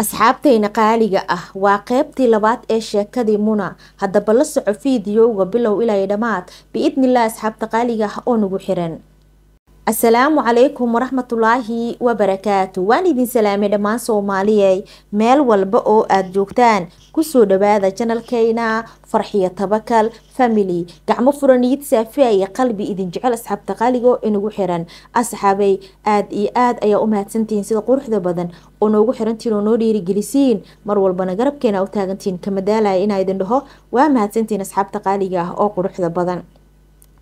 asxaabtayna qaaliga ah waa qeybtii labaad ee sheekadii muna. Haddaba la soco fiidiyowga bilow ilaa dhammaad biidnilah asxaabta qaaliga ah oo nagu xiran asalaamu calaykum waraxmatulaahi wabarakaatu waan idin salaamay dhammaan soomaaliyey meel walba oo aada joogtaan ku soo dhawaada janalkeyna farxiyo tabakal family gacmo furaniyid saafiya iyo qalbi idin jecel asxaabta qaaliga oo inagu xiran. Asxaabay aada iyo aada ayaa u mahadsantihiin sida quruxda badan oo noogu xirantiin oo noo dhiirigelisiin mar walbana garabkeena u taagantihiin kamadaalaya inaa idin dhaho. Waa mahadsantihiin asxaabta qaaliga ah oo quruxda badan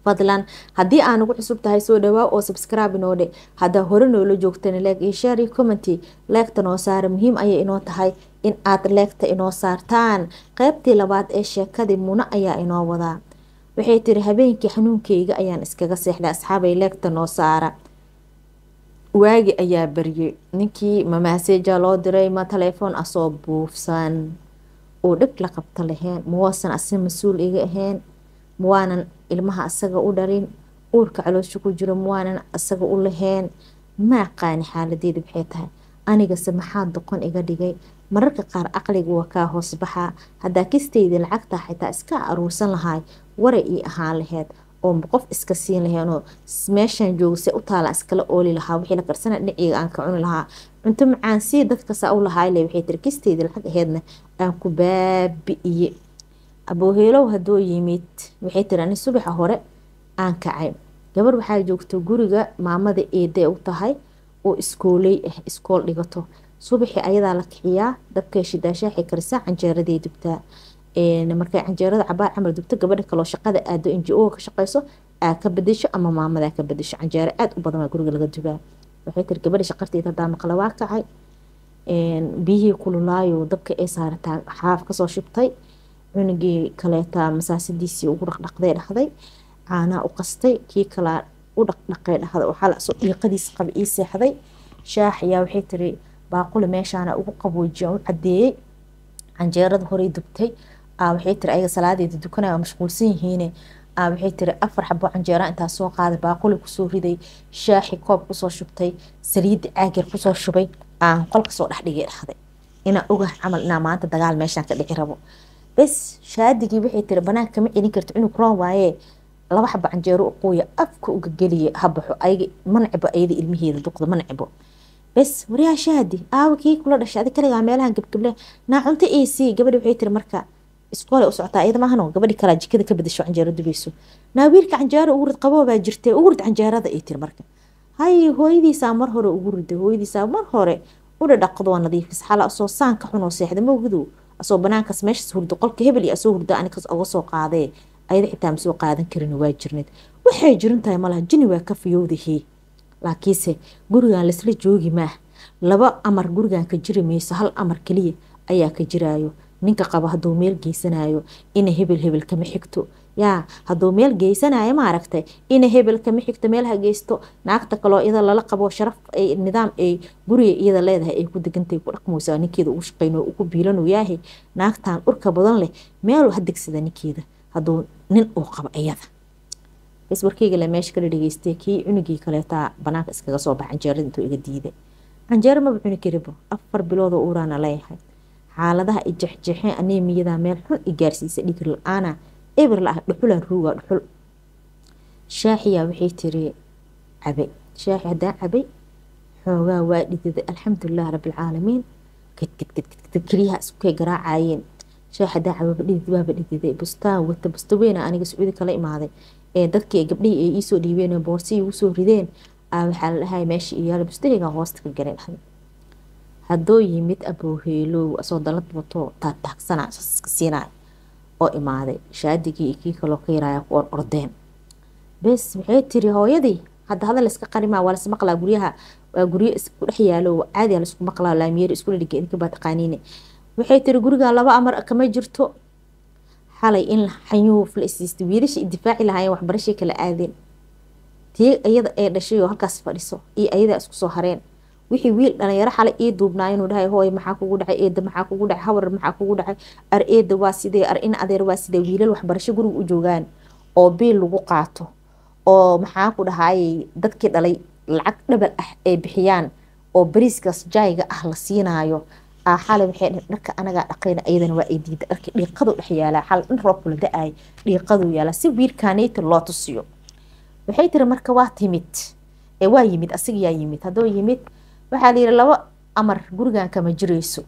fadlan. Haddii aa nagu cusub tahay soo dhawaa oo subscribe inoo dhe haddaa hore noola joogtana leeg iyo share iyo commenty leegta noo saara muhiim ayay inoo tahay in aad leegta inoo saartaan. Qeybtii labaad ee sheekadii muna ayaa inoo wadaa. Waxay tiri habeenkii xanuunkeyga ayaan iskaga seexday asxaabay leegta noo saara. Waagi ayaa baryay ninkii ma maaseja loo diray ma telefoon asoo buufsan. Oo dhib la qabta lahayn mawaasan asi mas'uul iga ahayn mawaanan ilmaha asaga u dhalin uurka caloosha ku jiro mawaanan asaga u lahayn ma aqaani xaaladeeda maxay tahay. Anigase maxaa doqon iga dhigay? Mararka qaar aqliga waa kaa hoos baxaa. Haddaa kistayda lacagtaa xitaa iska aruursan lahaay waray ii ahaan laheyd oo qof iska siin laheenoo meeshaan joogase u taala iskala ooli lahaa wixii la karsana dhinaciga aan ka cuni lahaa. Cunto macaan sii dadkasaa u lahayle waxay tiri kistayda lacag aheydna aan ku baabi'iye abooheelow haduu yimid waxay tiri ani subaxa hore aan kacay. Gabar waxaa joogto guriga maamada eedee u tahay oo iskooley ah iskool dhigato. Subaxii ayadaa la kiciyaa dabkay shidaashaaxay karisaa canjeeraday dubtaa. Markay canjeerada cabaar camal dubto gabadha kaloo shaqada aado inji-oga ka shaqeyso aa ka bedesho ama maamadaa ka bedesho. Canjeero aada u badan waa guriga laga dubaa waxay tiri gabadha shaqarteeda hadaa maqla waa kacay. Biyihii kululaayo dabka ay saarataa xaaf ka soo shubtay cunugii kaleetaa masaasadiisii ugu dhaqdhaqday dhahday caanaa u qastay kii kalaa u dhaqdhaqay dhahday waxaa la soo dhiiqadiisa qaba ii seexday. Shaax ayaa waxay tiri baaquli meeshaana ugu qaboojiya u cadeeyey canjeerada horey dubtay. Waxay tiri ayaga salaadeeda dukanaya waa mashquulsan yihiine. Waxay tiri afar xabo canjeera intaa soo qaaday baaquli ku soo riday. Shaaxi koob ku soo shubtay saliidda caagir ku soo shubay. Aan qolka soo dhexdhigay dhahday inaa ogah camal inaa maanta dagaal meeshaan ka dhici rabo bes shaadigii waxay tiri banaanka kama celin karto cunug roon waaye. Laba xaba canjeero u quuya afka uga geliya habaxo ayaga ma necbo ayada ilmaheeda duqda ma necbo bes waryaa shaadi aawa kii kula dhashay adi kaligaa meelahan gebgeble naa cunto ac gabadhi waxay tiri marka iskoole u socotaa iyada maahano gabadhi kalaa jikada ka bedasho canjeero dubayso. Naa wiilka canjeero ugu rid qaboo baa jirtee ugu canjeerada ay tiri marka. Hay hooyadiisaa mar hore ugu riday hooyadiisaa mar hore udha dhaqdo waa nadiifis xala asoo saan xunoo seexda mawgidow asoo banaankaas meeshaas hurdo qolka hebel iyo asoo hurdo anikas oga soo qaadee ayada xitaa masoo qaadan karin waa jirneed waxay jirin tahay malaha jini waa ka fiyowdahee laakiinse gurigan laisla joogi maah. Laba amar gurigan ka jiri mayso hal amar keliya ayaa ka jiraayo. Ninka qaba hadduu meel geysanayo ina hebel hebel kama xigto yaa hadduu meel geysanayo maaragtay ina hebel kama xigto meel ha geysto naagta kaloo iyada lala qabo sharaf ay nidaam ay guriga iyada leedahay ay ku degantay ku dhaqmaysa ninkeeda ugu shaqeyno ugu biilanu yaahay naagtan urka badan leh meel ha degsada ninkeeda hadduu nin uu qabo iyada. Bes warkeyga le meesha kala dhageystay kii cunugii kaleetaa banaanka iskaga soo baxa canjeerada intuu iga diiday canjeero maba cuni karibo afar biloodoo uuraana leeyahay. Xaaladaha i aneemiyada meel xun i gaarsiisa dhigir la'aana eber la ah dhuxulan ruuga dhuxul. Shaaxiyaa waxay tiri cabay shaaxi haddaan cabay xoogaa waa dhididay alxamdulilah rabbilcaalamiin kadkadkadkad keliyaha iskukay garaacayeen. Shaaxi haddaan cababa dhidid waaba dhididay bustaan wata busta weyna aniga sacuudi kala imaaday. Ee dadkii gabdhihii ay iisoo dhiibeen boorsiyi ugu soo rideen waxaa la dhahay meesha iyaala bustahayga hoosta ka garay dhahday haddoo yimid abooheelow asoo dalad wato taataagsana iska siinaay oo imaaday. Shaadigii kii kaloo ka yaraaya ku or ordeen. Bes waxay tiri hooyadii hadda hadal iska qarimaa waa las maqlaa guryaha. Waa guryo isku dhex yaalo caadiya la isku maqlaa laamiyeer iskula dhige idinka baa taqaaniine waxay tiri gurigan laba amar kama jirto. Xalay in xanyuuf la isiistay wiilasha difaaci lahaayeen waxbarashay kala aadeen. Tii iyada ee dhashay oo halkaas fadhiso iyo ayadaa isku soo hareen wixii wiil dhalinyaro xalay ii duubnaa inuu dhahay hooy maxaa kugu dhacay? Eeda maxaa kugu dhacay? Hawar maxaa kugu dhacay? Ar eeda waa sidee? Ar in adeer waa sidee? Wiilal waxbarasho guriga u joogaan oo biil lagu qaato oo maxaa ku dhahayay dadkii dhalay lacag dhabal ah ay bixiyaan oo bariiskaas jaayga ah la siinaayo. Xalay waxay dheh dharka anagaa dhaqayna iyadana waa ay diida dharka dhiiqadu dhex yaalaa xal in roobku la da'ay dhiiqaduu yaalaa si wiilkaanayta loo tusiyo. Waxay tiri marka waa timid. Ee waa yimid asigayaa yimid. Hadduu yimid waxaa la yidhi laba amar gurigan kama jirayso.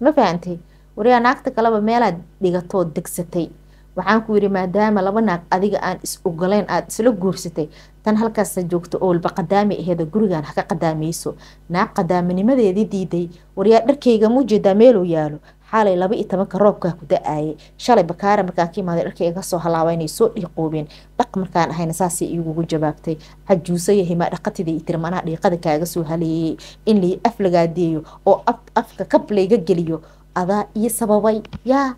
Ma fahantay wariyaa naagta kaleba meelaad dhigatoo degsatay. Waxaan ku yidhi maadaama laba naag adiga aan is ogoleyn aada isla guursatay tan halkaasa joogto oo walba qadaami aheeda gurigan haka qadaamayso naag qadaaminimadeedii diiday. Waryaa dharkayga muujeedaa meeluu yaalo xaalay laba iyo tobanka roobkaa ku da'aayay shalay bakaara markaan ka imaaday dharkayga ka soo halaaba inay soo dhiiqoobeen dhaq markaan ahayna saasay igugu jawaabtay. Cajuuso yahay maa dhaqatidii tiri manaa dhiiqada kaaga soo haleeyay in lay af lagaadeeyo oo afka kab layga geliyo adaa ii sababay. Yaa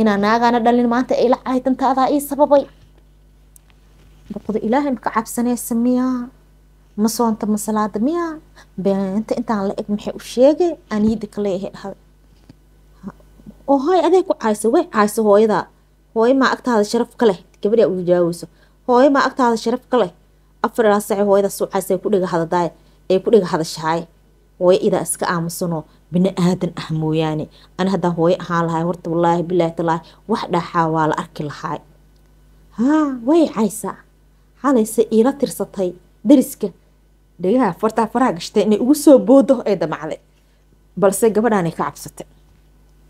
inaa naagaana dhalin maanta ay la caytanta adaa ii sababay. Boqdo ilaahay maka cabsanaysa miyaa? Ma soonta ma miyaa? Beenta intaan la eg maxay u sheegay? Aniida kale ahe dhahday oo hooy aday ku cayso way cayso hooyadaa hooyo maa agtaada sharaf ka leh? Gabadhaa ugu jaaweyso hooyo maa agtaada sharaf ka leh? Afar ilaa saci hooyadaas u caysa ku dhiga hadadaay ay ku dhiga hadashaay hooyo idaa iska aamusanoo bini aadan ah mooyaane. Ani haddaan hooyo ahaan lahay horta wallaahi bilaahi talaahi wax dhaxaa waa la arki lahay. Haa way caysaa. Xalayse iila tirsatay dariska dhegaha fartaa faraha gashtay inay ugu soo boodo ee damacday. Balse gabadhaanay ka cabsatay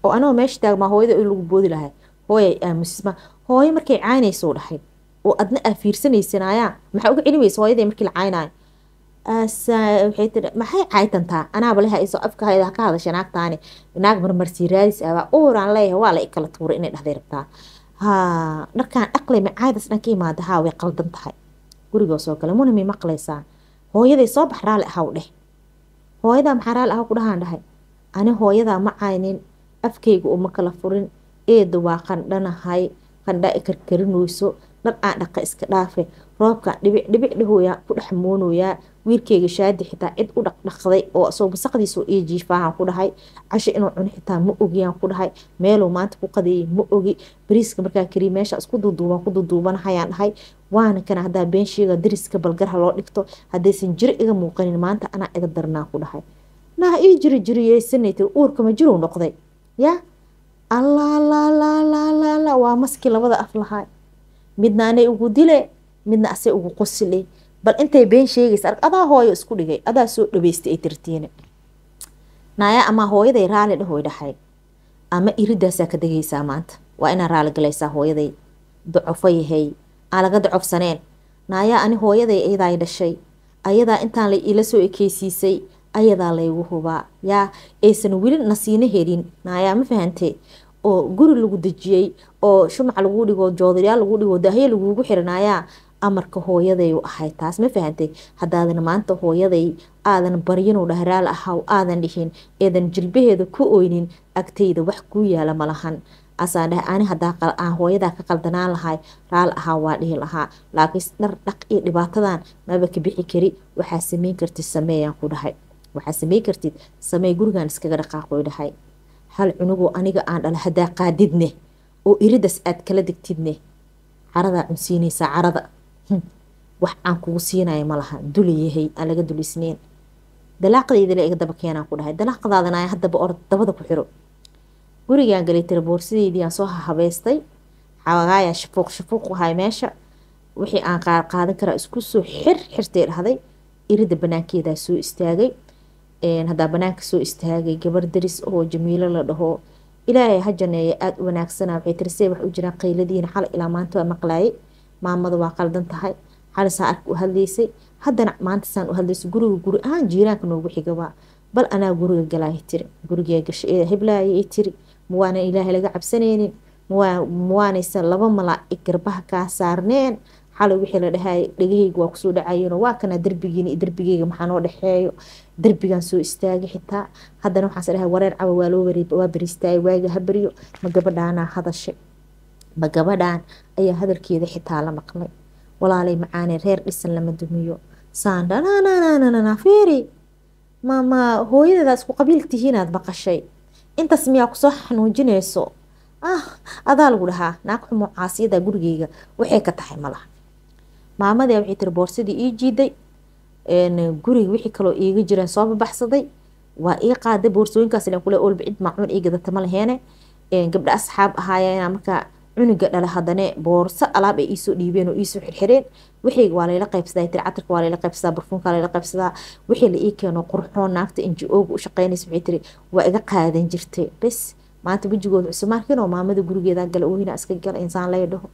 oo anagoo meesha taagmaa hooyada in lagu boodi lahay hooyay aamusisma hooyo markay caynaysou dhahay oo adna aa fiirsanaysanaayaa maxaa uga celimaysa hooyaday markii la caynaayo waxay tii maxay caytantaa? Anaaba leha isoo afka hayda ka hadasha naagtaani. Naag marmarsii raadis abaa uuraan leeyahay waa la ikala tuuray inay dhahday rabtaa. Haa dharkaan dhaqlay macaadas dhan ka imaada haa way qaldan tahay. Gurigoosoo kale muna may maqlaysaa? Hooyaday soo bax raali ahaw dheh. Hooyadaa maxaa raali ahaw ku dhahaan dhahay? Ani hooyadaa ma caynin afkayga uma kala furin. Eeda waa qandhanahay qandhaa i karkarinayso dhar aan dhaqa iska dhaafe. Roobkaan dhibic dhibic dhahooyaa ku dhex moonoyaa wiilkeyga shaadi xitaa cid u dhaqdhaqday oo soo basaqdiisoo ii jiifaahan ku dhahay. Casho inuu cuno xitaa ma ogiyaan ku dhahay. Meeluu maanta ku qadeeyay ma ogi. Bariiska markaa kariya meesha isku duuduuban ku duuduubanahayaan dhahay. Waana kana haddaa beensheega dariska balgarha loo dhigto haddaysan jiro iga muuqanin maanta anaa iga darnaa ku dhahay. Naa ii jiri jiriyeysanay tiri uurkama jirow noqday yaa allaalaalaalaalala waa maskii labada af lahaa midna anay ugu dile midna asay ugu qosile. Bal intay been sheegaysa adaa hooyo isku dhigay adaa soo dhaweystay ay tirtiine naaya amaa hooyaday raali dhahoy dhahay. Ama iridaasaa ka degaysaa maanta. Waa inaa raali galaysaa hooyaday. Docofo yahay aan laga docofsaneen naayaa ani hooyaday ayadaa dhashay. Ayadaa intaan la ila soo ekeysiisay ayadaa laygu hubaa yaa aysan weli nasiino helin. Naayaa ma fahantee oo guri lagu dejiyey oo shumac lagu dhigo joodariyaal lagu dhigo daahyo lagugu xiranaayaa amarka hooyaday u ahay taas ma fahantay haddaadan maanta hooyaday aadan baryinu dhahraal ahaw aadan dhihin eedan jilbaheeda ku oynin agtayda wax kuu yaalla malahan asaan dhahay ani hadaa hooyadaa ka qaldanaan lahay raal ahaa waa dhihi lahaa. Laakiin dhar dhaq iyo dhibaatadan maba ka bixi kari waxaa sameyn kartid sameeyaan ku dhahay waxaa sameyn kartid samey gurigan iskaga dhaqaaqoy dhahay hal cunugoo aniga aan dhala hadaa qaadidne oo iridas aad kala degtidne caradaa cunsiinaysaa carada. Wax aan kugu siinaya malaha dulayahay aan laga dulisneyn. Dalaaqdaydale iga daba keenaan ku dhahay dalaaqdaadana haddaba or dabada ku xiro. Gurigaan galay tira boorsadeydii aan soo habeystay xawagaayaa shafuuq shafuuq ahay meesha. Wixii aan qaar qaadan karaa isku soo xir xirtay dhahday irida banaankeedaa soo istaagay haddaa banaanka soo istaagay gabar daris oo jamiilo la dhaho. Ilaahay ha janeeya aada u wanaagsana waxay tiri see wax u jiraan qayladiina xal ilaa maanta waa maqlaayay. Maamada waa qaldan tahay xali saa arka u hadlaysay haddana maanta saan u hadlaysay guriga guri ahaan jiiraanka noogu xigabaa bal anaa guriga galaaya tiri gurigee gasha heblaaya ay tiri mawaanan ilaahay laga cabsanaynin mawaanaysan laba malaa-ig garbaha kaa saarneen xalay wixii la dhahay dhegahayga waa ku soo dhacayeen waa kana derbigiina derbigeyga maxaa noo dhexeeyo derbigan soo istaagay xitaa. Haddana waxaas dhahay wareer cawa waa loo waa bariistaayay waaga ha baryo ma gabadhaanaa hadashay ma gabadhaan ayaa hadalkeeda xitaa la maqlay walaalay macaane reer dhisan lama dumiyo. Saandhananananana fiiri. Mama hooyadeeda isku qabiil tihiinaad maqashay. Intaas miyaa ku soo xanuujinayso? Ah adaa lagu dhahaa naag xumo caasiyada gurigeyga. Waxay ka tahay malaha maamadee waxay tiri boorsadii ii jiiday guriga wixii kaloo iiga jiraan soo babaxsaday waa ii qaaday boorsooyinkaas ilan kule olba cid maacuun ii gadata ma laheene. Gabdha asxaab ahaayeen markaa cunuga dhala hadane boorso alaab ay iisoo dhiibeen oo iisoo xirxireen. Wixii waa layla qaybsadaa tiri waa layla qaybsadaa barfuunka layla qaybsadaa. Wixii la ii keeno qurxoon naagta inji-ooga u shaqeynaysa waxay tiri waa iga qaadan jirtay. Bes maanta wejigooda cusumaarkin oo maamada gurigeeda gala oohina iska gala insaan lay dhaho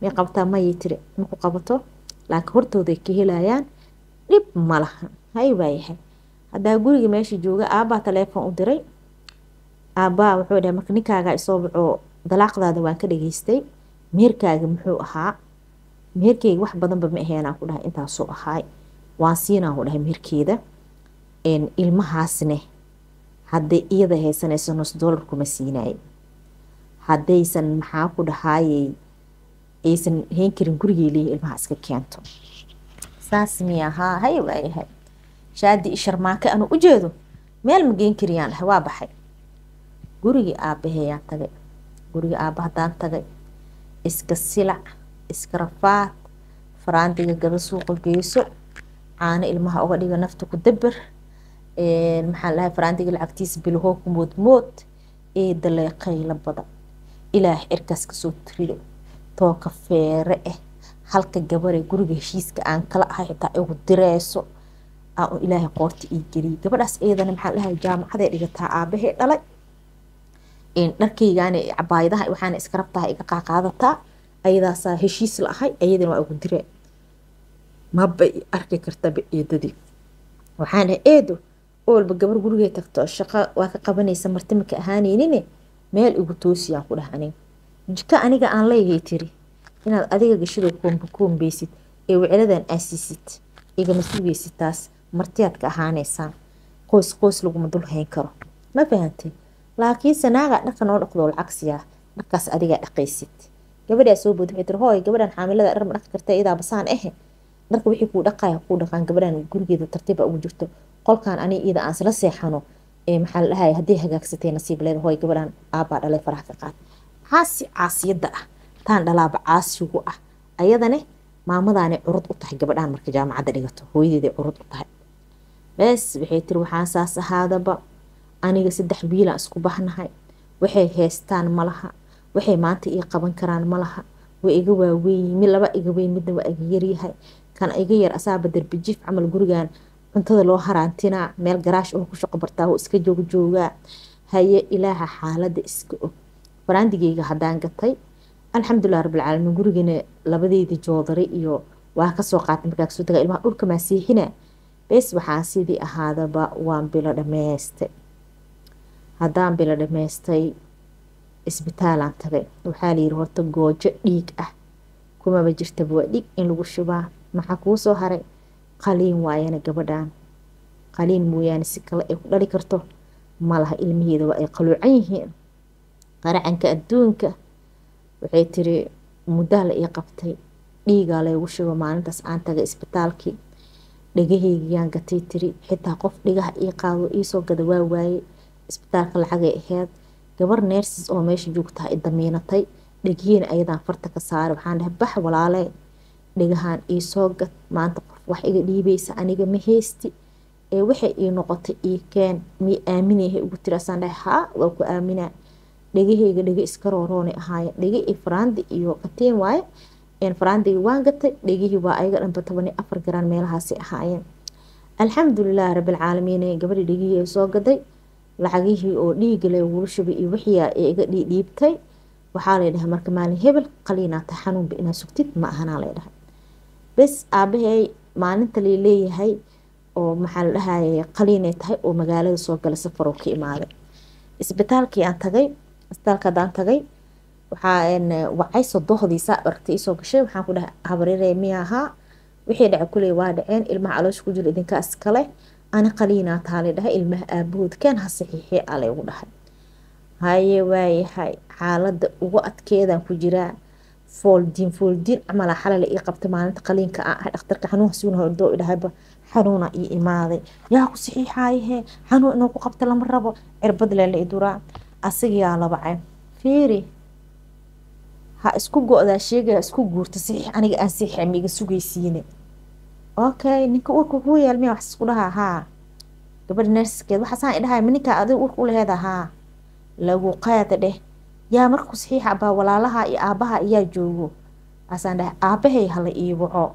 may mayay tiri maku qabato laakiin hortooday ka helayaan dhib ma laha. Hay haddaa guriga meesha jooga aabbaa taleefon u diray. Aabbaa wuxuu dhahay marka ninkaagaa isoo baxoo dalaaqdaada waan ka dhageystay meherkaaga muxuu ahaa? Meherkeyga wax badanba ma aheenaa ku dhahay. Intaasuu ahaay. Waan siinaa ku dhahay meherkeeda ilmahaasne hadday iyada haysanayso nus dollar kuma siinaay haddaysan maxaa ku dhahaayey aysan hayn karin gurigay leeyahy ilmaha iska keento. Saas miya haa hay waayahay shaadi isharmaake anu u jeedo meel ma geen kariyaan waa baxay. Gurigii aabaheyaan tagay guriga aaba haddaan tagay. Iska silac iska rafaad faraandiga gada suuqa geyso caano ilmaha uga dhiga nafta ku dabar maxaan dhahay faraandiga lacagtiisa bilahoo ku moodmood ee daleeqayla badan. Ilaah cirkaas ka soo tirido tooka feere ah halka gabaree guriga heshiiska aan kala ahay xitaa igu direyso aan ilaahay qoorta ii geliyay. Gabadhaas iyadana maxaan dhahay jaamacaday dhigataa aabahee dhalay. Dharkaygaan cabaayadaha waxaana iska rabtaha iga qaaqaadataa. Ayadaasaa heshiis la ahay ayadana waa ugu diree maba arki kartaba eedadii waxaan eedo oolba gabar gurigay tagto shaqo waa ka qabanaysa martimaka ahaaneynin meel igu toosiyaan ku dhah jika aniga aan leeyahay tiri inaad adiga gashadoo koomba koombeysid ee wicladan aasiisid igama sugaysid taas martiyaad ka ahaaneysaan qoys qoys laguma dul hayn karo. Ma fahantay laakiinse naagaa dharka noo dhaqdoo lacagsiyaa dharkaas adigaa dhaqaysid. Gabadhaa bood waxay tiri hooy gabadhan xaamilada dhar ma dhaqi karta iyadaa basaan ehe? Dharka wixii kuu dhaqaya kuu dhaqaan gabadhan gurigeeda tartiiba ugu jirto. Qolkan ani iyada aan isla seexano ee maxaa la dhahaya haddii hagaagsatay nasiib leeda hooy gabadhan aabbaa dhalay faraha ka qaad caasi caasiyadda ah. Taan dhalaaba caasigu ah. Ayadane maamadaanay curud u tahay gabadhaan marka jaamacadda dhigato. Hooyadeeday curud u tahay. Bees waxay tiri waxaan saas ahaadaba. Aniga saddex biilaan isku bahnahay waxay heystaan malaha waxay maanta ii qaban karaan malaha way iga waaweyn mid laba iga weyn midna waa iga yaryahay kan iga yar asaaba darbijiif camal gurigan cuntada loo haraantinaa meel garaash oo ku shaqo bartaa oo iska joogjoogaa haye ilaaha xaalada iska og faraandigeyga haddaan gatay. Alxamdulilah rabbilcaalamiin gurigana labadeydii joodari iyo waa ka soo qaatay markaa ka soo tagaa ilmaha dhulka maa seexina bes waxaan sidii ahaadaba waan bilo dhammaystay haddaan bilo dhammaystay isbitaalaan tagay. Waxaa layiri horta goojo dhiig ah. Kumaba jirtaba waa dhiig in lagu shubaa. Maxaa kuu soo haray? Qaliin waayana gabadhan qaliin mooyaane si kale ay ku dhali karto. Malaha ilmaheeda waa ay qaluucan yihiin qaracanka adduunka. Waxay tiri muddaa la qabtay. Dhiigaa laygu shubo maalintaas aan tagay isbitaalkii. Dhagahaygiyaan gatay tiri xitaa qof dhigaha ii qaado iisoo gada waa waaye isbitaalka lacagay aheyd gabar neersis oo meesha joogtaa i damiinatay. Dhegihiina ayadaan farta ka saaray. Waxaan dhahay bax walaalee dhigahaan iisoo gad. Maanta qof wax iga dhiibaysa aniga ma heysti ee waxay ii noqotay ii keen. Mii aaminayahay ugu tiri. Asaan dhahay haa waa ku aaminaa dhegahayga dhege iska rooroonay ahaayeen dhege i faraandi iyo katiin waaye. Faraandiga waan gatay dhegihii waa ayaga dhanba toban iyo afar garaan meelahaasi ahaayeen. Alxamdulilah rabbilcaalamiin gabadhii dhegihii ay soo gaday. Lacagihii oo dhiiga lagula shubay iyo wixiia ee iga dhiidhiibtay waxaa laydhahay marka maalin hebel qaliinaata xanuunba inaa sugtid ma ahanaa laydhahay bes aabahey maalinta lay leeyahay oo maxaa la dhahaya qaliinay tahay oo magaalada soo gala safaroo ka imaaday. Isbitaalkii aan tagay isbitaalka haddaan tagay waxaa wacay sodohdiisa aragtay isoo gashay. Waxaan ku dhahay habaryaree miya ahaa wixii dhaca kuley waa dhaceen. Ilmaha caloosha ku jira idinka iskale ani qaliinaa taa lay dhahay. Ilmaha aabahood keen ha saxiixee a dhahay. Haye waayahay xaalada ugu adkeedaan ku jiraa fooldiin fooldiin camalaa xalala ii qabtay maalinta qaliinka ahay dhakhtarka xanuun suunahordoo idhahayba xanuuna ii imaaday. Yaa ku saxiixaayahee xanuun ku qabta lama rabo. Cirbad leela i duraa asigayaa labacay fiiri ha isku go-daa sheegaya isku guurta saxiix aniga aan saxiixa miiga sugaysiine. Okay ninka urka kuu yeelmaya wax isku dhahaa haa. Gabadha nerskeed waxaasaan idhahay ma ninkaa adiga urka u haa. Lagu qaada dheh. Yaa markuu saxiixa abaa walaalaha iyo aabaha iyaa joogo. Asaan dhahay aabahay hala ii waco.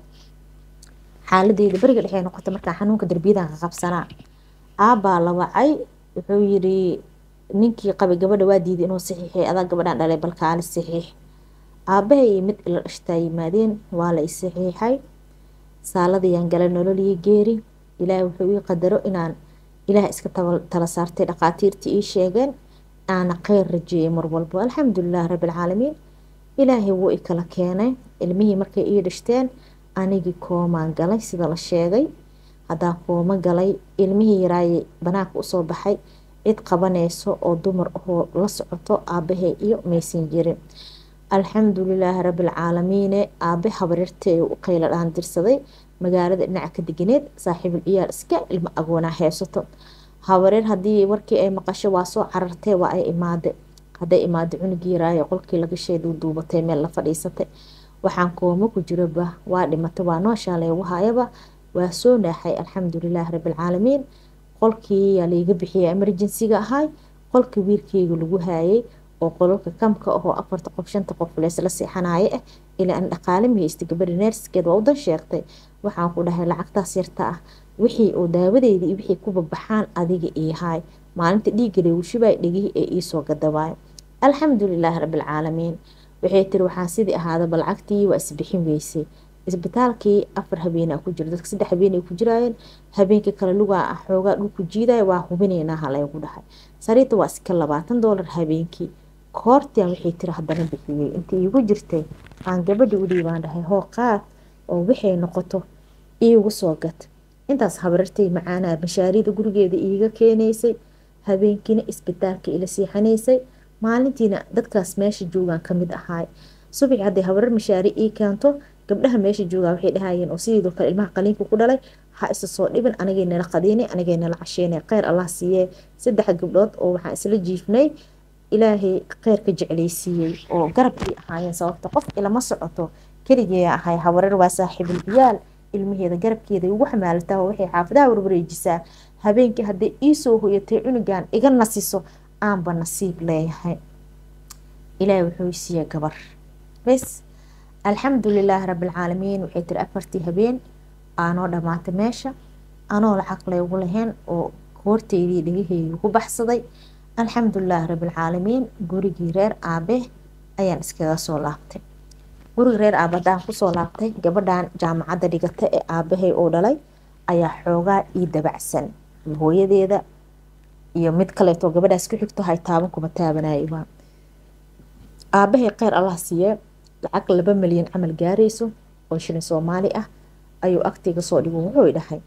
Xaaladeyda beriga dhexey noqota markaa xanuunka darbiyadan ka qabsanaa. Aabbaa la wacay wuxuu yiri ninkii qabay gabadha waa diiday inuu saxiixay adaa gabadhaan dhalay balkaali saxiix aabahay mid ila dhashtaa yimaadeen waa la i saxiixay saaladayaan gala nololiyo geeri ilaahay wuxuu ii qadaro inaan ilaah iska tala saartay dhaqaatiirtii ii sheegeen. Aana kheyr rajeeyay mar walbo alxamdulilah rabbilcaalamiin ilaahay wuu i kala keenay. Ilmihii markay ii dhashteen anigii koomaan galay sida la sheegay. Haddaa kooma galay ilmihii yaraaye banaanka u soo baxay cid qabanayso oo dumar ahoo la socoto aabahey iyo maysan jirin alxamdulilaahi rabbilcaalamiine aabe habarirtay u qayla dhaan dirsaday. Magaalada dhinaca ka deganeed saaxiibul ciyaal iska ilmo agoonaa heesato. Habareer haddii warkii ay maqasho waa soo carartee waa ay imaade. Hadday imaado cunugii yaraaye qolkii laga sheeduu duubatay meel la fadhiisatay. Waxaan kooma ku jiraba waa dhimatay waa nooshaa leegu hayaba waa soo naaxay. Alxamdulilaahi rabbilcaalamiin qolkii yaa layga bixiyay emergensiga ahay. Qolkii wiilkeyga lagu haayay oo qololka kamka ahoo afarta qof shanta qof leesla seexanaye ah ilaa aan dhaqaale mahaysta gabadha neerskeed waa udan sheegtay. Waxaan ku dhahay lacagtaas yarta ah. Wixii oo daawadeyda iyo wixii ku babaxaan adiga ii haay maalinta dhiigga lagu shibay dhegihii ee iisoo gadabaayo alxamdulilaahi rabbilcaalamiin waxay tiri waxaan sidii ahaadaba lacagtii waa isbixin weysay isbitaalkii afar habeenaa ku jira. Dadka saddex habeen ku jiraayeen habeenkii kale lugaa ah xoogaa dhulku jiidaya waa hubinaynaa halaygu dhahay. Sariirta waa iska labaatan doolar habeenkii. Koortian waxay tiri haddana bixiyey. Intii iigu jirtay aan gabadha u dhiibaan dhahay hoo qaad oo waxay noqoto iigu soo gad intaas habarartay macaanaa mashaariida gurigeeda iiga keenaysay habeenkiina isbitaalka ila siixanaysay maalintiina dadkaas meesha joogaan ka mid ahaay. Subaxi hadday habarar mashaari ii keento gabdhaha meesha joogaa waxay dhahayeen oo sidoo kale ilmaha qaliinka ku dhalay ha isa soo dhibin anagay nala qadiinay anagay nala casheynay kheyr allah siiyee saddex gabdhood oo waxaan isla jiifnay ilaahay kheyr ka jeclaysiiyey oo garabkii ahaayeen sababta qof ilama socoto. Keligee ahay habarar waa saaxiibul ciyaal ilmaheeda garabkeeda ugu xamaalataa waxay xaafadaha warwareejisaa. Habeenkii hadday iisoo hoyatay cunugan iga nasiso aanba nasiib leeyahay. Ilaahay wuxuu siiyey gabar. Bes alxamdulilaahi rabbilcaalamiin waxay tiri afartii habeen aanoo dhammaatay meesha anoo lacag laygu lahayn oo koorteydii dhegaheyga ku baxsaday. Alxamdulilaahi rabbilcaalamiin gurigii reer aabe ayaan iskaga soo laabtay. Guriga reer aabe haddaan ku soo laabtay gabadhan jaamacadda dhigata ee aabahay oo dhalay ayaa xoogaa ii dabacsan. Hooyadeeda iyo mid kaleeto gabadhaas ku xigto hay taaban kuma taabanayba aabahay kheyr allah siiye lacag laba milyan camal gaarayso oo shilin soomaali ah ayuu agtiga soo dhigo wuxuu dhahay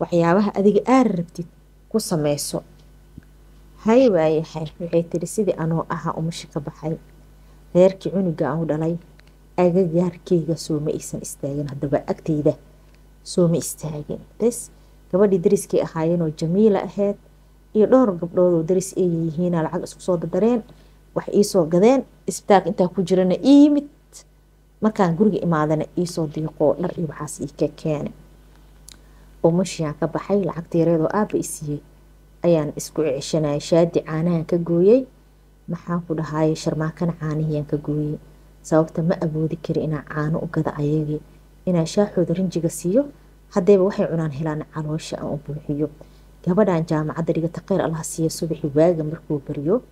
waxyaabaha adiga aara rabtid ku sameyso hay waayahay waxay tiri sidii anoo aha umashi ka baxay. Reerkii cunuga aan u dhalay agagaarkeyga sooma aysan istaagin haddaba agteyda sooma istaagin bes gabadhii dariskay ahaayeenoo jamiila ahayd iyo dhowr gabdhood oo daris ay yihiina lacag isku soo dadareen wax iisoo gadeen isbitaalka intaa ku jirana ii yimid markaan guriga imaadana iisoo diiqoo dhar iyo waxaas ii ka keene. Umashiaan ka baxay lacagta yareedoo aaba i siiyey. Ayaan isku ceshanayay shaadi caanahan ka gooyey maxaan ku dhahaayay sharmaakana caanihiyaan ka gooyey sababta ma awoodi kari inaa caano u gada ayagii inaa shaaxooda rinjiga siiyo haddayba waxay cunaan helaan caloosha aan u buuxiyo. Gabadhan jaamacadda dhigata kheyr allah siiya subaxi waaga markuu bariyo.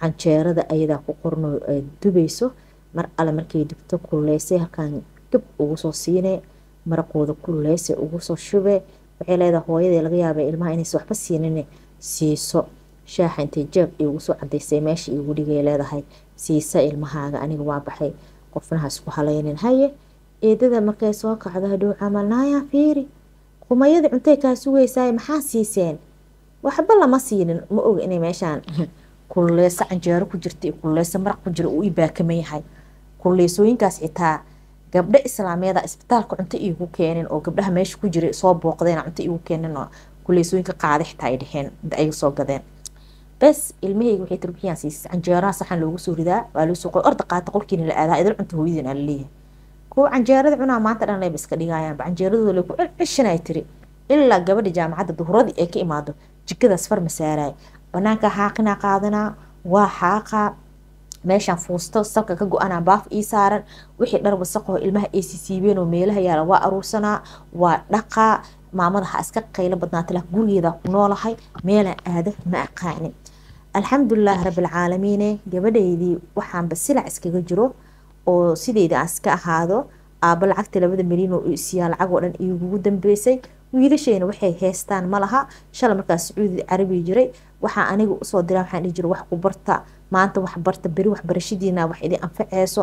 Canjeerada ayadaa ku qornoo dubayso mar alle markay dugto kululeysay halkaan gab ugu soo siinee maraqooda kululeysay ugu soo shubee waxay leedahay hooyadee laga yaabay ilmaha inaysa waxba siinin siiso shaaxa intay jeeg igu soo cadaysay meesha igu dhigay leedahay siisa ilmahaaga aniga waa baxay qofnaha isku halaynin. Haye eedada markay soo kacdo hadhow camal naayaa fiiri. Qumayada cuntay kaa sugaysaay maxaa siiseen? Waxba lama siinin ma oga inay meeshaan kululeyso canjeero ku jirta kululeyso maraq ku jira uu i yahay kululeysooyinkaas xitaa gabdho islaameeda isbitaalka cunto iigu keenin oo gabdhaha meesha ku jira soo booqdeen cunto iigu keenin oo kuleysooyinka qaada xitaa ay dheheen ay soo gadeen. Bes ilmahayga waxay tarbiyaan siisay canjeeraha saxan loogu soo ridaa waa loo soo qoy orda qaata qolkiina la aadaa idil cunta hooyadiin aa la leeyahay kuwa canjeerada cunaa maanta dhan layba iska dhigayaanba canjeeradooda lay ku ceshanay tiri. Ilaa gabadha jaamacadda duhuradii ay ka imaado jikadaas farma saaraay. Banaanka xaaqinaa qaadanaa waa xaaqaa meeshaan fuusto salka ka go-anaa baaf ii saaran. Wixii dhar wasaqoo ilmaha ay sisiibeen oo meelaha yaalla waa aruursanaa waa dhaqaa maamada ha iska qaylo badnaata laakiin gurigeeda ku noolahay. Meelaan aado ma aqaanin alxamdulilaahi rabbilcaalamiine gabadhaydii waxaanba silac iskaga jiro oo sideyda aan iska ahaado. Aaba lacagta labada milyan oo isiyaa lacag oo dhan igugu dambeysay. Wiilashayna waxay heystaan malaha. Shala markaas sacuudi carabiya jiray. Waxaa aniga u soo diraa waxaan dhihi jira wax ku barta maanta wax barta beri waxbarashadiina wax idin anfaceyso.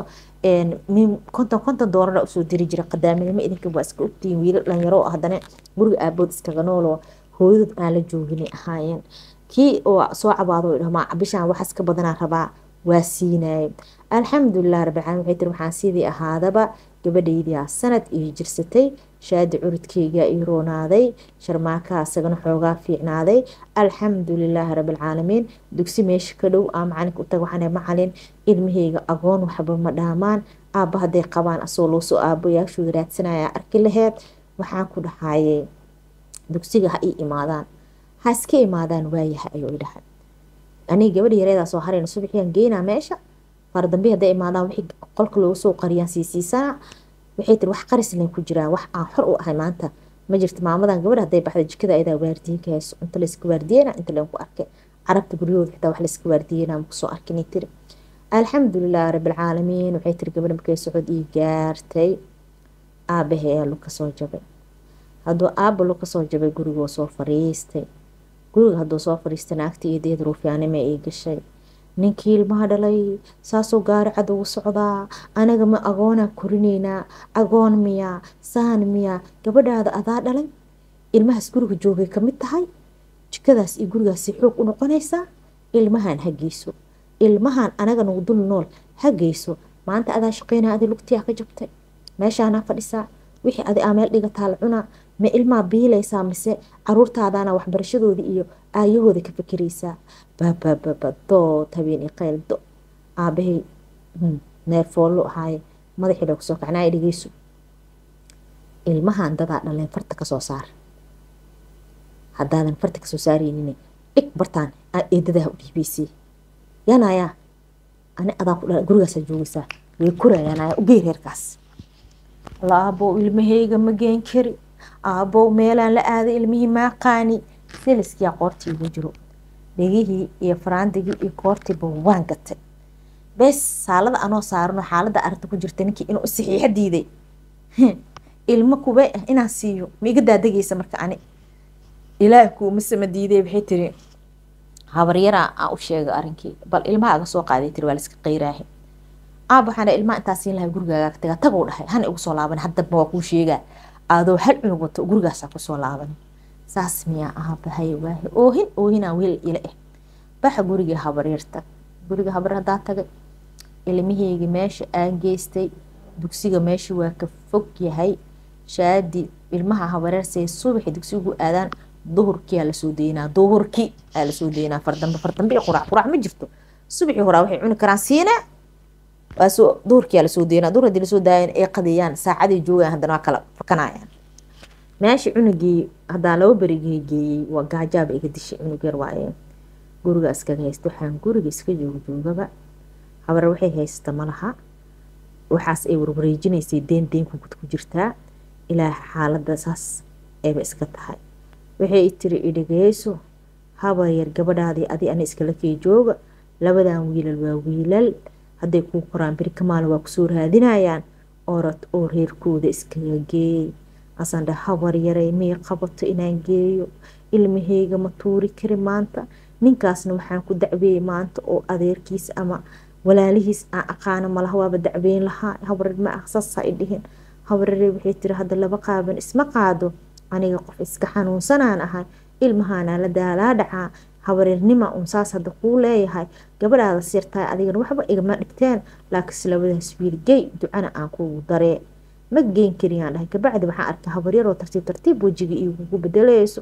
Konton konton doolara u soo diri jira qadaaminimo idinka waa iska ogtihiin wiila dhalinyaro haddana guriga aabood iskaga nooloo hooyadood aan la jooginay ahaayeen. Kii oo soo cabaado dhamaa bishaan waxaas ka badanaa rabaa? Waa siinayay alxamdulilah rabbilcaalamiin waxay tiri waxaan sidii ahaadaba gabadhaydiyaa sanad iyo jirsatay shaadi curudkeyga ii roonaaday sharmaakaa isagana xoogaa fiicnaaday. Alxamdulilaahi rabbilcaalamiin dugsi meesha ka dhow aa macalinka utag waxaan macalin ilmaheyga agoon waxba ma dhaamaan. Aabba hadday qabaan asoo loosoo aaboyaashooda raadsanaya arki laheed. Waxaan ku dhahaayey dugsiga ha ii imaadaan. Ha iska imaadaan waayaha ayuu dhahay. Aniga soo harayna subaxiyaan geynaa meesha. Fardambe hadday imaadaan wixii qolka loogu soo qariyaan siisiisanaa waxay tiri wax qarislen ku jiraan wax aan xor u ahay maanta. Ma jirto maamadan gabadha hadday baxda jikada ayadaa waardiye ka hayso inta layska waardiyeyna inta leen ku arkay. Carabta guryahooda xitaa wax layska waardiyeyna ma ku soo arkinay tiri. Alxamdulilah rabbilcaalamiin waxay tiri gabadha markay socod ii gaartay aabahe ayaa luka soo jabay. Hadduu aaba luka soo jabay gurigoo soo fariistay. Guriga hadduu soo fariistay naagta iyo deed ruufyaanima ii gashay ninkii ilmaha dhalay saasoo gaari cad ugu socdaa anaga ma agoonaa korineynaa agoon miyaa saan miyaa gabadhaada adaa dhalay. Ilmahaas guriga joogay ka mid tahay. Jikadaas iyo gurigaasi xoog u noqonaysaa ilmahan ha geyso ilmahan anaga nagu dul nool ha geyso maanta adaa shaqeynaa adi lugtiyaa ka jabtay. Meeshaanaa fadhisaa. Wixii adi meel dhigataa la cunaa ma ilmaa biilaysaa mise caruurtaadaana waxbarashadooda iyo aayahooda ka fikiraysaa babababa dood habeen i qayl do aabahay neerfoollo ahaaye madaxii la ku soo kacnaa dhegeyso. Ilmahan dadaa dhaleen farta ka soo saar. Haddaadan farta ka soo saareynin dhig bartaan aa eedadaha u dhiibaysay. Yaanayaa ani adaa ku dhala gurigaasaa joogaysaa way korayaanaya ugey reerkaas laabow ilmahayga ma geen kari aabow meelaan la aaday ilmihii maaqaani. Seliskiyaa qoortii igu jiro. Dhegihii iyo faraandigii iyo koortiiba waan gatay. Bes saalada anoo saarano xaalada arinta ku jirta ninkii inuu saxiixa diiday. Ilmo kubey inaan siiyo. Ma iga daadegaysa marka ani. Ilaah kuuma sama diiday waxay tiri. Habaryaraa aan u sheega arinkii. Bal ilmaha soo qaaday tiri waa la iska qayraahe aab waxaan ilmaha intaa siin lahay gurigaaga taga taguu dhahay. Hana igu soo laaban haddaba waa kuu sheegaa adoo hal cunug wato gurigaasaa ku soo laaban. Saas miyaa aabahay waahe oohin oohinaa weel ila ah baxa guriga habaryarta guriga habar hadaa tagay. Ilmiheygi meesha aan geystay. Dugsiga meesha waa ka fog yahay. Shaadi ilmaha habareersay subaxi dugsigu aadaan. Duhurkii la soo deynaa duhurkii aa la soo deynaa fardambe fardambe quraac quraac ma jirto. Subaxii horaa waxay cuni karaan siinaa aa la soo deynaa duhur haddii la soo daayan ay qadeeyaan saacaday joogaan haddana waa kala fakanayaan. Meesha cunugii haddaa laba berigii geeyey waa gaajaaba iga dishay cunug yar waaye. Guriga iskaga haysta waxaan guriga iska jooga joogaba. Waxay haysta malaha waxaas ay warwareejinaysay deen deenku ku jirtaa. Ilaa xaalada saas ayba iska tahay. Waxay tiri idhageyso habar yar gabadhaadii adi ana iskala kee jooga. Labadan wiilal waa wiilal hadday kuu koraan beri kamaal waa ku soo raadinayaan orod oo reerkooda iskaga geey asandha habar yaray qabato inaan geeyo? Ilmaheyga ma tuuri kari maanta? Ninkaasna waxaan ku dacweeyey maanta oo adeerkiis ama walaalihiis aan aqaano malaha waaba dacweyn lahaa. Habarar ma ah saasa i dhihin. Habarare waxay tiri hadda laba qaaban isma qaado. Aniga qof iska xanuunsanaan ahay. Ilmahaanaa la daalaa dhacaa habareernima un saas hadda kuu leeyahay. Gabadhaada sirtahay adigana waxba igama dhigteen laakiinse labadaas wiil gey ducana aan kugu daree. Ma geen kariyaan dhahay kabacdi waxaan arkay habaryaroo tartiib tartiib wejiga iigugu bedelayso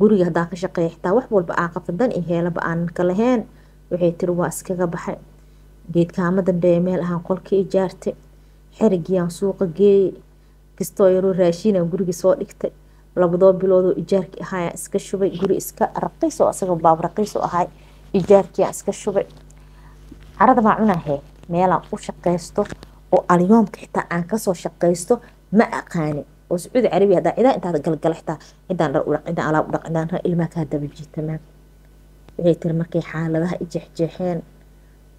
guriga haddaa ka shaqeeya xitaa wax walba aan qabta dan iyo heelaba aan ka lahayn. Waxay tiri waa iskaga baxay. Geedkaama dambeeya meel ahaan qolka ijaartay xerigiyaan suuqa geeyey. Kastoo yaroo raashiinaan guriga soo dhigtay labadoo biloodoo ijaarkii ahaayaan iska shubay. Guri iska raqiis asaga baab raqiis oo ahay ijaarkiiaan iska shubay. Carada maa cunahe meelaan u shaqaysto oo alyoomka xitaa aan ka soo shaqaysto ma aqaani. Oo sacuudi carabiya hadaa cidaa intaad galgala xitaa cidaan dhar udhaq cidaan alaab udhaq cidaan rar ilmaha kaa daba jiitamaan waxay tiri markay xaaladaha i jeexjeexeen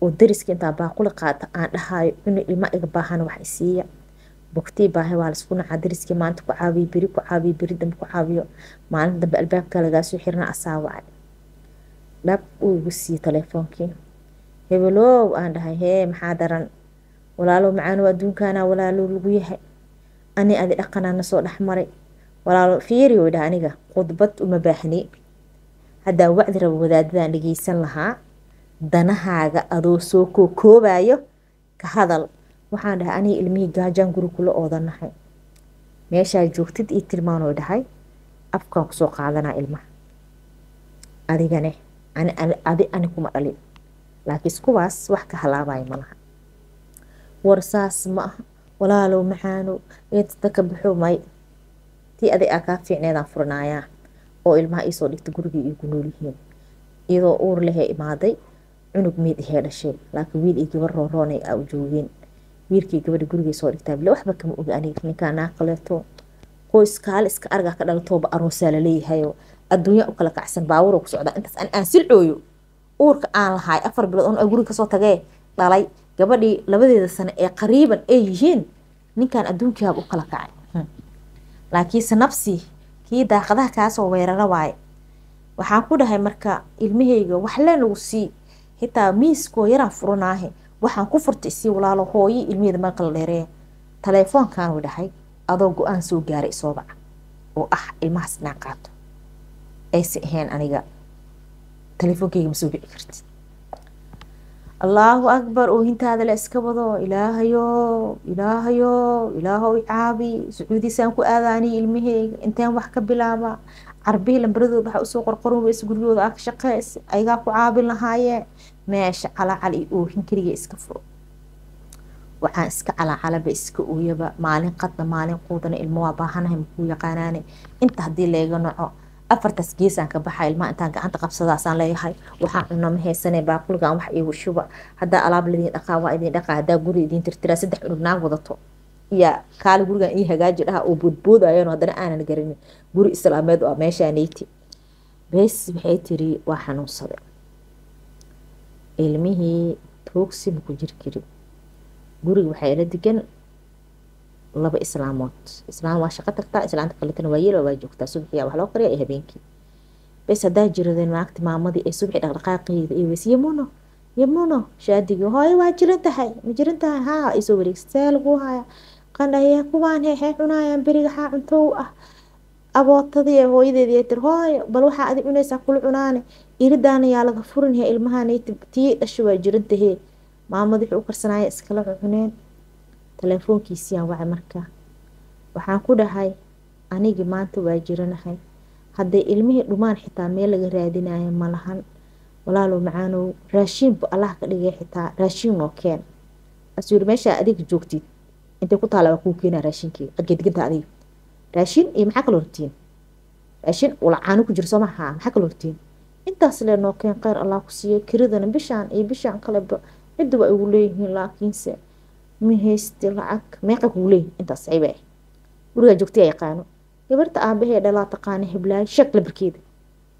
oo dariska intaa baaquli qaata aan dhahaayo cuni ilma iga baahan wax isiiya bogtii baahay waa la isku nacaa dariskii maanta ku caabiyo beri ku caabiyo beri dambe ku caabiyo maalin dambe albaabka lagaasoo xirna asaawacay dhab uu igu siiyey teleefoonkii hebelow aan dhahay hee maxaa daran walaalow macaanow adduunkaana walaalow lagu yahay ani adi dhaqanaa nasoo dhexmaray walaalo fiiri way dhaha aniga khudbad uma baahni haddaa wacdi raba wadaadadaan dhegeysan lahaa danahaaga adoo soo kookoobayo ka hadal waxaan dhahay aniga ilmihii gaajaan guri kula oodanahay. Meeshaa joogtid io tilmaanoo dhahay afkaan ku soo qaadanaa ilmaha. Adigane adi ani kuma dhalin. Laakiin kuwaas wax ka halaabayo malaha war saas ma aha. Walaalow macaanow inta ka baxo may. Tii adig aa kaa fiicneedaan furanayaa oo ilmaha iisoo dhigta gurigii iigu nool yihiin. Iyadoo uur lehee imaaday cunug meyd ahee dhashay. Laakiin wiil iyo gabar rooroonay aa u joogeen wiilkii gabadha gurigay soo dhigtaa bile waxba kama aniga ninkaa naa kaleeto qoys argaa ka dhalatooba aroosaa laleeyahayoo adduunya u kala kacsan baawuro ku socdaa intaas an aan uurka aan lahaay afar bilood on guriga ka soo tagee dhalay. Gabadhii labadeeda sane ee qariiban ay yihiin ninkan adduunkiiaba u kala kacay. Laakiinse nabsi kii daaqadaha kaasoo weerara waaye. Waxaan ku dhahay marka ilmahayga waxle nagu sii xitaa miiskoo yaraan furanaahe waxaan ku furta isii walaalo hooyi ilmaheeda marka la dheeree taleefoonkan u dhahay adoo go'aan soo gaaray isoobaca oo ah ilmahaas inaan qaato. Aysa ahayn aniga taleefoonkeyga ma soo bici kartid. Allaahu akbar oohintaada la iska wado. Ilaahayo ilaahayo ilaahow caabi. Sacuudiisaan ku aadaaniyo ilmaheyga inteen wax ka bilaaba. Carbihii lambaradooda waxaa u soo qorqoran weysa guryooda aa ka shaqeysa ayagaa ku caabin lahaayee meesha calaacal iyo oohin keliga iska furo. Waxaan iska calaacalaba iska ooyaba maalin qadna maalin quudana ilmo waa baahanahay makuu yaqaanaane. Inta haddii leega noco afartaas geesaan ka baxa ilmaha intaan gacanta qabsadaasaan leeyahay. Waxaan cuna ma haysane wax iigu shuba. Haddaa alaab ladiin dhaqaa waa idin dhaqaa. Haddaa guri idiin tirtiraa saddex cunug naag wadato. Yaa kaali gurigan ii hagaaji dhaha oo boodboodayano haddana aanan garanin guri islaameed oo meeshaanayti bes waxay tiri waa xanuunsaday ilmihii toogsi maku jiri kari guriga waxaa ila degan laba islaamood islaam waa shaqo tagtaa islaanta kaletana waa yelo waa joogtaa subaxiyaa wax loo kariya iyo habeenkii. Bes haddaa jiradeen maagti maamadii ee subaxi dhaqdhaqaaqeeda iyo weys yamuno yamuno shaadigii hooyo waa jiran tahay ma jiran tahay? Haa isoo wareegsatee lagu haya qandhaye kuwaan heexee cunayaan beriga xaa cuntow ah abootadii ee hooyadeedii ee tir hooyo bal waxaa adi cunaysaa kula cunaane iridaana yaa laga furinhe ilmahaanay tii dhasha waa jiran tahee maamad wixii u karsanaaya iskala cuneen teleefoonkiisiyaan wacay markaa waxaan ku dhahay anigii maanta waa jiranahay. Hadday ilmihii dhumaan xitaa meel laga raadinayo ma lahan. Walaalow macaanow raashiinbu allah ka dhigay xitaa. Raashiin noo keen. Asuu yiri meeshaa adiga joogtid. Intay ku taala waa kuu keenaa raashinkii? Adgediganta adiga. Raashin iyo maxaa kala hortiin raashin ulacaano ku jira soo maha maxaa kala hortiin intaas lee noo keen kheyr allah ku siiyo? Kiridana bishaan iyo bishaan kaleba cidda waa igu leeyihiin laakiinse ma haysti lacag? Meeqa kugu leeyihiin intaas ayba. Gurigaa joogtay yaqaano. Gabarta aabahee dhalaa taqaana heblaayo sheeg labarkeeda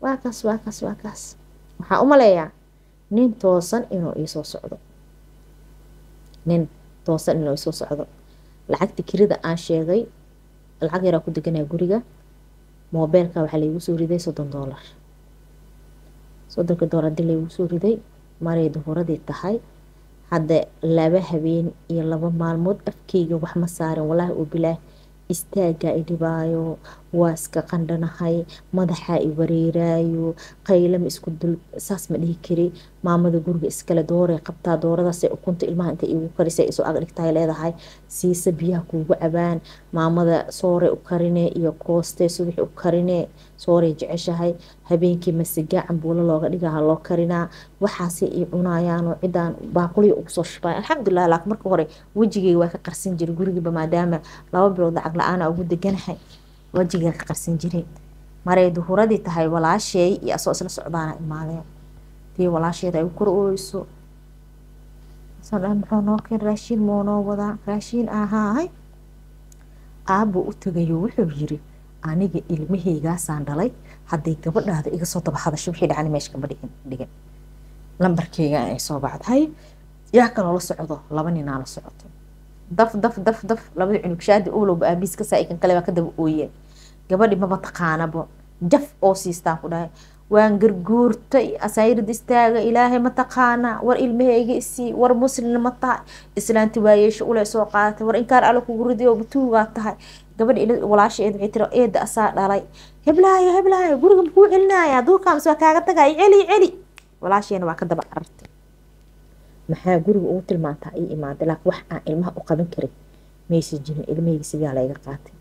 waa kaas waa waxaa u maleeyaa nin toosan inuu iisoo socdo. Nin toosan inuu iisoo socdo. Lacagta kirida aan sheegay lacag yaraa ku deganaa guriga moobeelka waxaa laygu soo riday soddon doolar soddonka doolar haddii laygu soo riday maray duhuradii tahay. Hadda laba habeen iyo laba maalmood afkeyga wax ma saarin walaahi oo bilaah istaagaa i dhibaayo waa iska qandhanahay madaxaa i wareeraayo qaylama isku dul saas ma dhihi kari. Maamada guriga iskale dooray qabtaa dooradaasay ukunta ilmaha inta igu karisay isoo agdhigtaay leedahay. Siisa biyaha kuugu cabaan. Maamada sooray u karine iyo koostee subaxi u karine sooray jeceshahay. Habeenkii masigaa cambuulo looga dhigaha loo karinaa waxaasay i cunayaanoo cidaan baaquliya ugu soo alxamdulilah laakiin marka hore wejigeyga waa ka qarsan jiray gurigiiba maadaama laba bilood lacag la'aana ugu deganahay wajiga ka qarsan jireen maray duhuradii tahay walaasheey iyo asoo isla socdaana imaadeen. Tii walaasheeda ay kor ooyso muxuu noo keen? Raashiin moo noo wadaa. Raashiin ahaahay aabbuu u tagayo wuxuu yiri aniga ilmahaygaasaan dhalay. Hadday gabadhaada iga soo daba hadasho wixii dhacani meesha kama dhigin dhigin. Lambarkeyga ay soo bacdahay yaa kaloo la socdo. Laba ninaa la socoto daf daf daf daf. Labadii cunug shaadi owlowba aabiis ka saa kan kale baa ka ooyeen gabadhi maba taqaanabo jaf oo siistaan ku waan garguurtay asaayirad istaaga ilaahay ma taqaana. War ilmahayga isii war muslin ma tahay. Islaanti waayeesho ule soo qaadatay war inkaar alle kugu ridiyo batuugaa tahay. Gabadha walaashaeed waxay tiri eeda asaa dhalay. Heblaayo heblaayo guriga makuu celinaya duurkaams waa kaaga tagay? Celi celi. Walaasheena waa ka daba carartay maxaa guriga ugu tilmaantaa ii imaaday laakiin wax aan ilmaha u qaban karin. Maysa jirin ilmahayga sidaa layga qaatay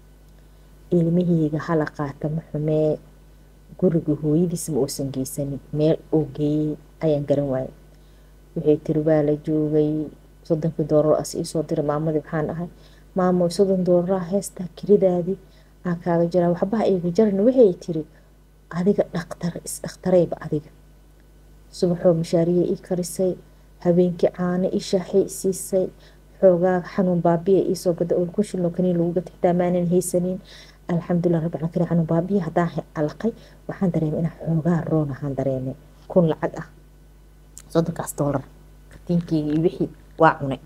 ilmahayga hala qaata ma xumee guriga hooyadiis ma uusan geysanin meel uu geeyey ayaan garan waayay waxay tiri waa la joogay soddonkii doolar as iisoo diray maamadii waxaan ahay maamo soddon doolaraa heestaa kiridaadii aan kaaga jiraa waxbaha iiga jarna waxay tiri adiga dhaktar isdhakhtarayba adiga. Subaxoo mashaariya ii karisay habeenkii caano ii shaaxay siisay xoogaa xanuun baabiya iisoo gada oo ku shilno kaniin lagu gata xitaa maanan haysanin alxamdulilah rabbi caalamiin xanuun baabiya haddaan alaqay waxaan dareemay inaan xoogaa roon ahaan dareemay. Kun lacag ah. Soddonkaas doolar katiinkeyga iyo wixii waa cunay.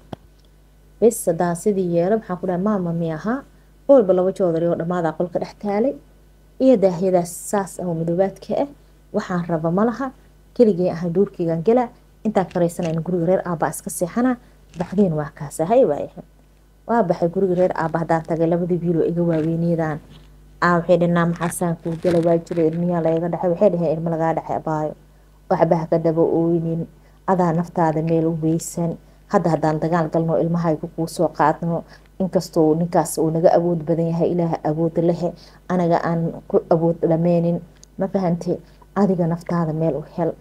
Bes haddaan sidii yeelo maxaan ku dhahay maama mi ahaa olba laba joodari oo dhammaadaa qolka dhex taalay. Iyo daahyadaas saas ah oo madoobaadka ah. Waxaan raba malaha keligay ahay duurkeygan gelaa intaan karaysanayna guriga reer aabbaa iska seexanaa bacdeen waa kaasahay waayaha waa baxay guriga reer aabba haddaan tagay? Labadii biiloo iga waaweyneydaan aa waxay dhinaa maxaasaan kuu gala waa jira ilmiyaa layga dhexay waxay dhaheen ilmo lagaa dhexay abaayo. Waxbaha ka daba ooynin. Adaa naftaada meel u weysan hadda haddaan dagaal galno ilmahayga kuu soo qaadno inkastoo ninkaas uu naga awood badan yahay ilaaha awood lehe anaga aan ku awood dhameynin ma fahante adiga naftaada meel u hel.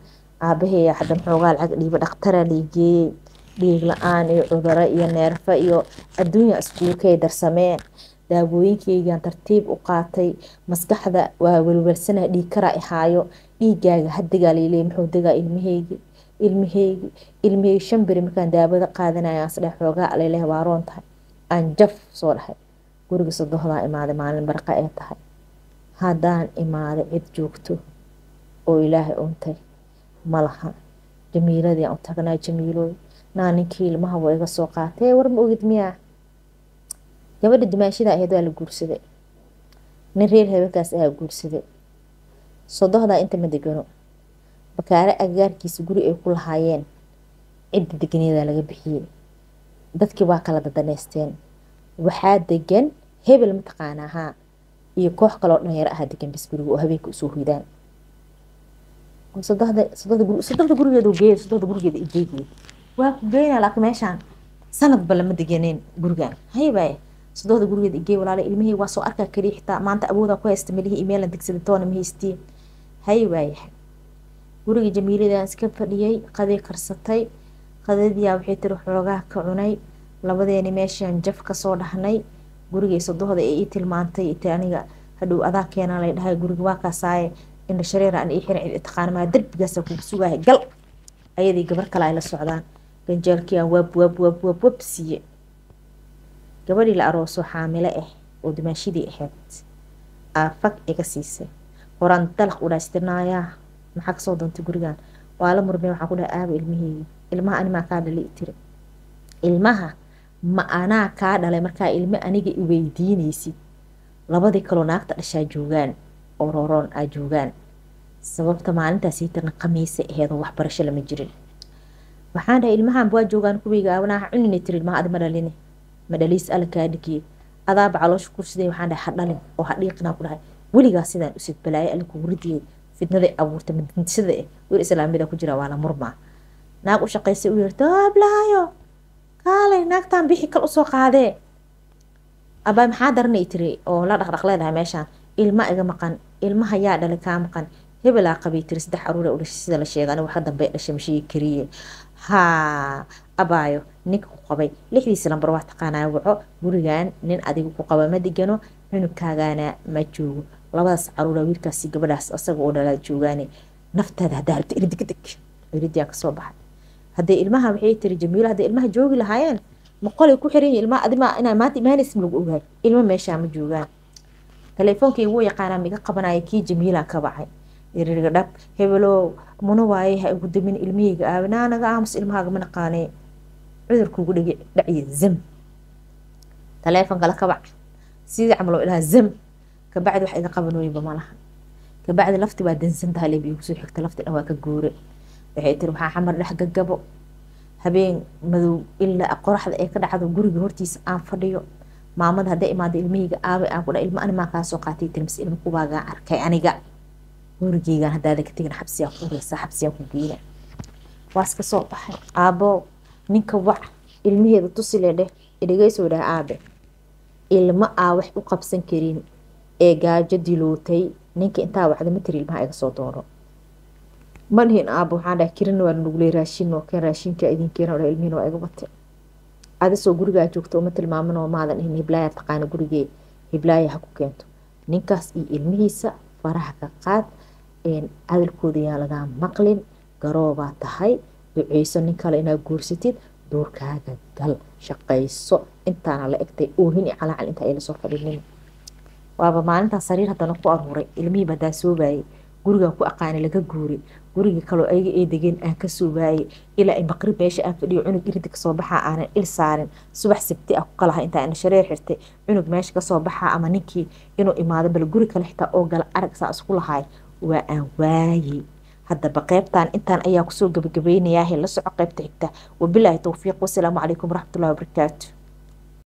Aabaheeya hadda maxoogaa lacag dhiiba dhakhtara liigeeyey dhiig la'aan iyo cuduro iyo neerfa iyo adduunya iskuulkay darsameen. Daawooyinkeygaan tartiib u qaatay maskaxda waa welwelsana dhiig karaa ihaayo. Dhiigaaga hadigaa laleey muxuu degaa ilmaheygi ilmaheygi ilmaheygi shan beri markaan daawada qaadanaya asdhe xoogaa aleleh waa roon aan jaf soo dhahay guriga sodohdaa imaaday maalin barqa ee tahay. Haddaan imaaday cid joogto oo ilaahay untay malaha jamiiladii aan u tagnaa jamiilooy naa ninkii ilmaha waa iga soo qaatay war ma ogid miyaa? Gabadha dimaashida ahayd waa la guursaday. Nin reer habeenkaas ahaa guursaday. Sodohdaa inta ma degano. Bakaare agagaarkiisa guri ay ku lahaayeen. Cidda deganeedaa laga bixiyey. Dadkii waa kala dadaneysteen. Waxaa degan hebel mataqaana ahaa. Iyo koox kaloo dhalinyaro ahaa degan bas guriga oo habeenka u soo hoydaan. Sodohda gurigeeda geey sodohda gurigeeda igeegeed waa ku geynaa laakiin meeshaan. Sanadba lama deganeen gurigan haybaaye sodohda gurigeeda igey walaala ilmihii waa soo arkaa kaliya xitaa maanta awoodaa ku haysta melihii imeelan degsada toona ma haystiin haybaaye guriga jamiiladaan iska fadhiyey qaday karsatay. Qadadiyaa waxay tiri xoogaa ka cunay. Labadeeni meeshaan jaf ka soo dhahnay. Gurigay sodohda ee ii tilmaantay iti aniga hadhow adaa keenaa lay dhahay guriga waa kaasaaye. Indha shareer aan ii xiran cid taqaanamaa derbigaasa kugu sugahay gal. Ayadii gabar kale ay la socdaan ganjeelkiiaan waab waab waab waab wab siiye gabadhii la aroosoo xaamilo ah oo dumaashidii ahayd aa fag iga siisay. Horaan dalaq u dhaastirnaayaa maxaa ka soo doontay gurigan waa la murmay waxaan ku dhahay aaba ilmaheygi ilmaha animaa kaa dhalay tiri. Ilmaha ma anaa kaa dhalay markaa ilmo aniga i weydiinaysid labadii kaloo naagta dhashaa joogaan oo aa joogaan. Sababta maalintaasii tirna khamiisay aheedoo waxbarasho lama jirin waxaan dhahay ilmahan waa joogaan kuweyga awanaa cunina tiri ilmaha adi ma dhalini ma dhaliis alla dhigiye adaaba caloosha kursiday waxaan dhahay ha dhalin oo ha dhiiqinaa ku dhahay. Weligaa sidaan usid balaayo alla kugu ridiyey abuurtay madintisada eh wir islaamida ku jira waa la murmaa. Naag u shaqaysay u yeerta ablaayo kaalay naagtaan bixi kal u soo qaadee abaa maxaa daranay tiri oo la dhaqdhaq leedahay meeshaan? Ilma iga maqan ilmaha yaa dhalay kaa maqan. Hebelaa qabay tiri saddex carruur u dhashay sida la sheegay aniga waxa dambe dhashay mashii kariye haa abaayo ninka ku qabay. Lixdiisi lambar waa taqaanaa waco gurigan nin adiga ku qaba ma digano cunugkaagaana ma joogo. Labadaas caruura wiilkaasi gabadhaas asaga oo dhalaa joogaane naftaada haddaa rabta iri degdeg iridiyaan ka soo baxay. Hadday ilmaha waxay tiri jamiilo hadday ilmaha joogi lahaayeen? Maqolay ku xiran ilmaha adima inaa maanta imaanaysa lagu ogaay ilmo meeshaa ma joogaan. Teleefoonkii wuu yaqaanaa miga qabanaya kii jamiila ka bacay iririga dhab hebelow muna ha ugu damin ilmihayga aabe naa naga aamus ilmahaaga ma naqaanee cudurkuugu dhigi dhacya zam teleefonka la kabac sidii camal oo zam kabacdi wax iga qaban weyba malaha kabacdi lafti waa dansan tahay lebi igu soo xigta lafti dhan waa ka guure waxay tiri waxaa xamar dhex gagabo habeen madow ilaa qoraxda ee ka dhacdo guriga hortiisa aan fadhiyo maamada hadday imaado ilmahayga aabay aan kudha ilmo animaa kaa soo qaatay tiri mise ilmo kubaagaan arkay aniga gurigeygaan haddaada ka tegin xabsiyaa ku ureysa xabsiyaa ku geyna waa iska soo baxay. Aabo ninka wac ilmaheeda tusile dheh idhigeysoo dhah aabe. Ilmo aa wax u qabsan karin ee gaajo dilootay ninka intaa wacda ma tiri ilmaha iga soo doono. Ma dhihin aabo waxaan dhahay kirina waa nuguley raashin oo raashinka idin keena dha ilmihiina waa iga batay. Adisoo gurigaa joogta uma tilmaamin oo maadan dhihin hiblaaya taqaana gurigee hiblaaya ha ku keento. Ninkaas iyo ilmihiisa faraha ka qaad hadalkooda maqlin garoobaa tahay. Duceyso nin kale inaad guursatid doorkaaga gal shaqayso. Intaana la egtay oohin i calaacal inta ay la soo fadhinin. Waaba maalintaa sariir haddana ku aruuray. Ilmihii badaa soo waayey gurigaa ku aqaanay laga guuray gurigii kaloo ayaga ay degeen aan ka soo waayey ilaa ay maqrib meesha aan fadhiyo cunug irida ka soo baxaa aanan il saarin. Subax sabti ah ku kalaha intaa ana xirtay. Cunug meesha ka soo baxaa ama ninkii inuu imaado bal guri kale xitaa oo gala arag saa isku lahaay waa aan waayey haddaba qeybtan intaan ayaa ku soo gabagabaynayaa la soco qeybta xigta. Wabilaahi towfiiq wasalaamu calaykum waraxmatullahi wabarakaatu